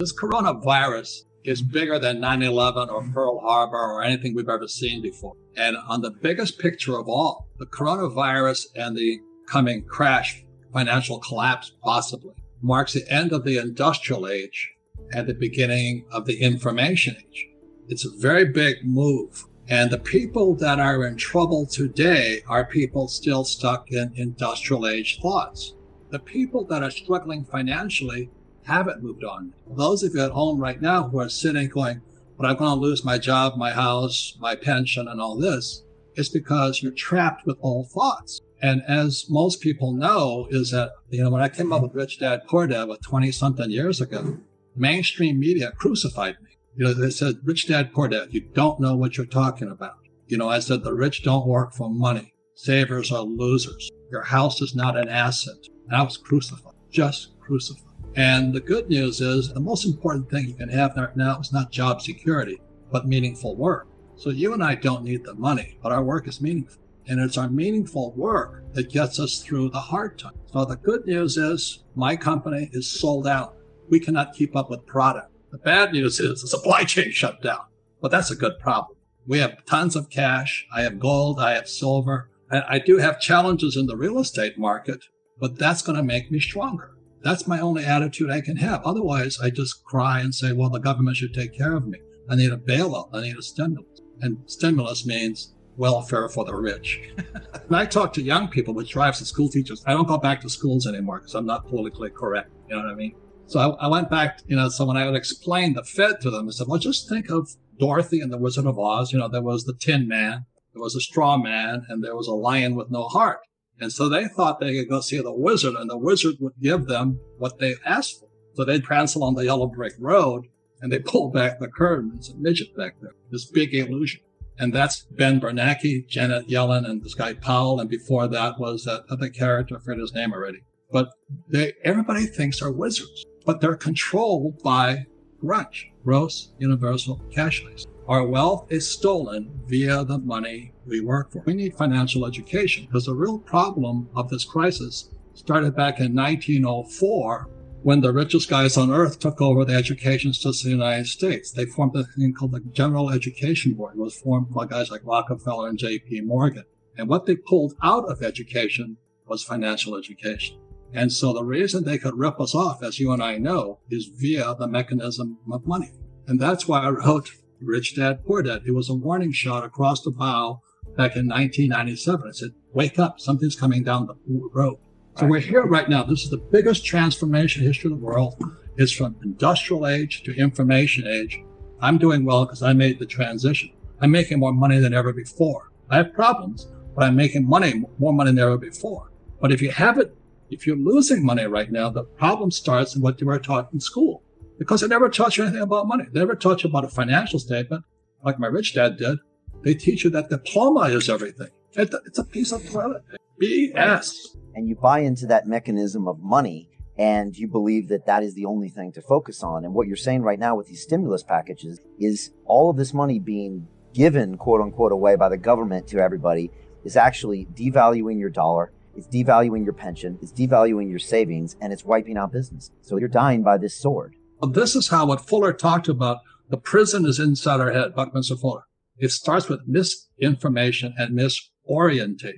This coronavirus is bigger than 9 11 or Pearl Harbor or anything we've ever seen before. And on the biggest picture of all, the coronavirus and the coming crash, financial collapse possibly, marks the end of the industrial age and the beginning of the information age. It's a very big move. And the people that are in trouble today are people still stuck in industrial age thoughts. The people that are struggling financially haven't moved on. Those of you at home right now who are sitting going, but I'm going to lose my job, my house, my pension, and all this, it's because you're trapped with old thoughts. And as most people know, is that, you know, when I came up with Rich Dad Poor Dad with 20 something years ago, mainstream media crucified me. You know, they said, Rich Dad Poor Dad, you don't know what you're talking about. You know, I said, the rich don't work for money. Savers are losers. Your house is not an asset. And I was crucified, just crucified. And the good news is the most important thing you can have right now is not job security, but meaningful work. So you and I don't need the money, but our work is meaningful. And it's our meaningful work that gets us through the hard times. So the good news is my company is sold out. We cannot keep up with product. The bad news is the supply chain shut down, but that's a good problem. We have tons of cash. I have gold. I have silver. And I do have challenges in the real estate market, but that's going to make me stronger. That's my only attitude I can have. Otherwise, I just cry and say, well, the government should take care of me. I need a bailout. I need a stimulus. And stimulus means welfare for the rich. and I talk to young people, which drives the school teachers, I don't go back to schools anymore because I'm not politically correct. You know what I mean? So I, I, went back, you know, so when I would explain the Fed to them, I said, well, just think of Dorothy and the Wizard of Oz. You know, there was the Tin Man, there was a Straw Man, and there was a lion with no heart. And so they thought they could go see the wizard and the wizard would give them what they asked for. So they'd prance along the yellow brick road and they pulled back the curtain. It's a midget back there, this big illusion. And that's Ben Bernanke, Janet Yellen, and this guy Powell. And before that was that other character, I forget his name already. But they, everybody thinks they're wizards, but they're controlled by Grunch, gross universal cash heist. Our wealth is stolen via the money we work for. We need financial education because the real problem of this crisis started back in 1904 when the richest guys on earth took over the education system in the United States. They formed a thing called the General Education Board. It was formed by guys like Rockefeller and J.P. Morgan. And what they pulled out of education was financial education. And so the reason they could rip us off, as you and I know, is via the mechanism of money. And that's why I wrote Rich Dad Poor Dad. It was a warning shot across the bow back in 1997. I said, wake up, something's coming down the road. So we're here right now. This is the biggest transformation in history of the world. It's from industrial age to information age. I'm doing well because I made the transition. I'm making more money than ever before. I have problems, but I'm making money, more money than ever before. But if you have it, if you're losing money right now, the problem starts in what you were taught in school because they never taught you anything about money. They never taught you about a financial statement like my rich dad did. They teach you that diploma is everything. It's a piece of toilet. BS. And you buy into that mechanism of money and you believe that that is the only thing to focus on. And what you're saying right now with these stimulus packages is all of this money being given, quote unquote, away by the government to everybody is actually devaluing your dollar. It's devaluing your pension. It's devaluing your savings and it's wiping out business. So you're dying by this sword. This is how what Fuller talked about. The prison is inside our head, Buckminster Fuller. It starts with misinformation and misorientation.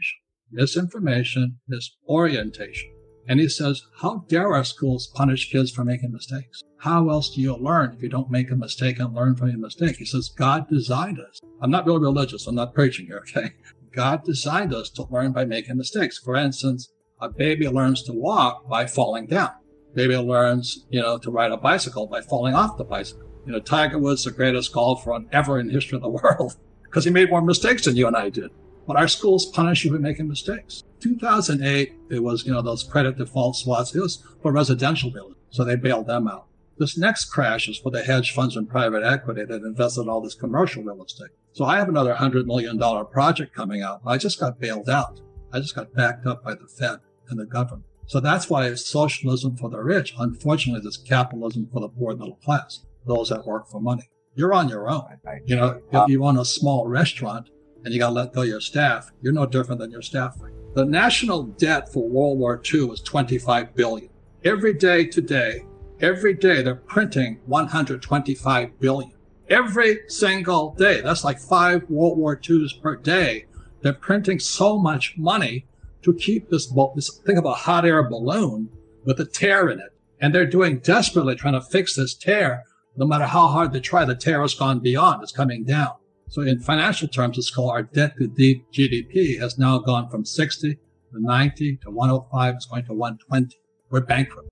Misinformation, misorientation. And he says, how dare our schools punish kids for making mistakes? How else do you learn if you don't make a mistake and learn from your mistake? He says, God designed us. I'm not really religious. I'm not preaching here. Okay. God designed us to learn by making mistakes. For instance, a baby learns to walk by falling down. Baby learns, you know, to ride a bicycle by falling off the bicycle. You know, Tiger Woods, the greatest golfer ever in history of the world, because he made more mistakes than you and I did. But our schools punish you for making mistakes. 2008, it was, you know, those credit default swaps. It was for residential buildings. So they bailed them out. This next crash is for the hedge funds and private equity that invested in all this commercial real estate. So I have another $100 million project coming out. I just got bailed out. I just got backed up by the Fed and the government. So that's why it's socialism for the rich. Unfortunately, it's capitalism for the poor middle class, those that work for money. You're on your own. You know, if uh, you own a small restaurant and you got to let go your staff, you're no different than your staff. The national debt for World War II was 25 billion. Every day today, every day they're printing 125 billion. Every single day. That's like five World War IIs per day. They're printing so much money to keep this, this think of a hot air balloon with a tear in it. And they're doing desperately trying to fix this tear. No matter how hard they try, the tear has gone beyond. It's coming down. So in financial terms, it's called our debt to GDP has now gone from 60 to 90 to 105. It's going to 120. We're bankrupt.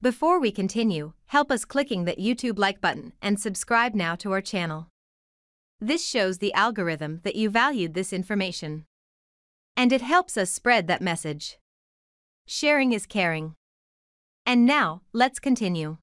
Before we continue, help us clicking that YouTube like button and subscribe now to our channel. This shows the algorithm that you valued this information. And it helps us spread that message. Sharing is caring. And now, let's continue.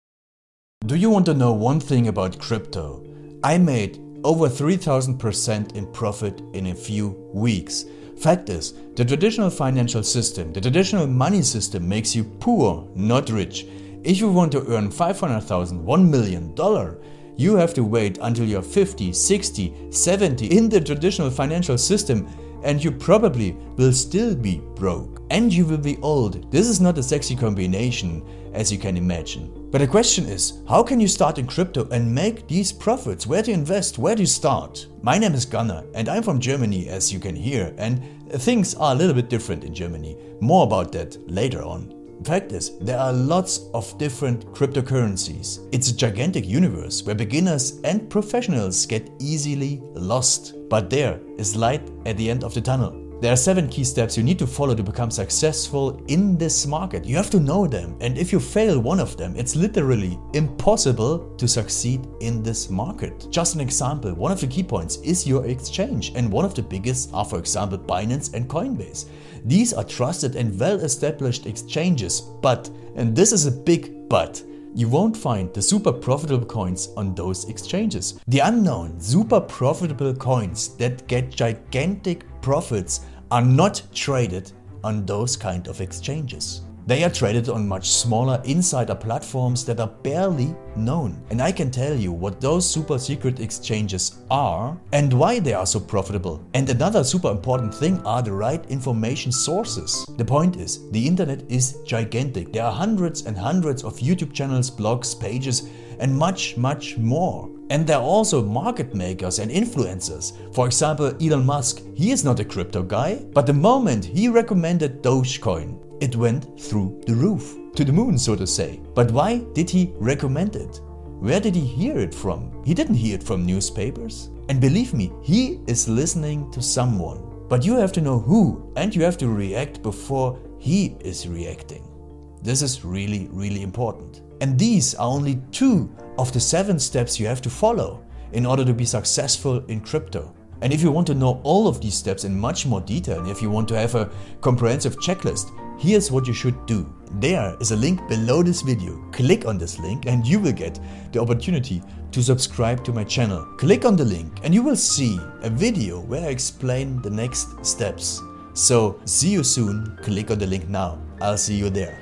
Do you want to know one thing about crypto? I made over 3000% in profit in a few weeks. Fact is, the traditional financial system, the traditional money system makes you poor, not rich. If you want to earn 500,000, 1 million dollar, you have to wait until you're 50, 60, 70 in the traditional financial system and you probably will still be broke. And you will be old. This is not a sexy combination as you can imagine. But the question is, how can you start in crypto and make these profits? Where to invest? Where to start? My name is Gunnar and I'm from Germany as you can hear and things are a little bit different in Germany. More about that later on. Fact is, there are lots of different cryptocurrencies. It's a gigantic universe where beginners and professionals get easily lost. But there is light at the end of the tunnel. There are seven key steps you need to follow to become successful in this market. You have to know them, and if you fail one of them, it's literally impossible to succeed in this market. Just an example, one of the key points is your exchange, and one of the biggest are, for example, Binance and Coinbase. These are trusted and well established exchanges, but, and this is a big but, you won't find the super profitable coins on those exchanges. The unknown super profitable coins that get gigantic profits are not traded on those kind of exchanges. They are traded on much smaller insider platforms that are barely known. And I can tell you what those super secret exchanges are and why they are so profitable. And another super important thing are the right information sources. The point is, the internet is gigantic. There are hundreds and hundreds of YouTube channels, blogs, pages, and much, much more. And there are also market makers and influencers. For example, Elon Musk, he is not a crypto guy, but the moment he recommended Dogecoin, it went through the roof, to the moon, so to say. But why did he recommend it? Where did he hear it from? He didn't hear it from newspapers. And believe me, he is listening to someone. But you have to know who, and you have to react before he is reacting. This is really, really important. And these are only two of the seven steps you have to follow in order to be successful in crypto. And if you want to know all of these steps in much more detail, and if you want to have a comprehensive checklist, Here's what you should do. There is a link below this video. Click on this link and you will get the opportunity to subscribe to my channel. Click on the link and you will see a video where I explain the next steps. So see you soon. Click on the link now. I'll see you there.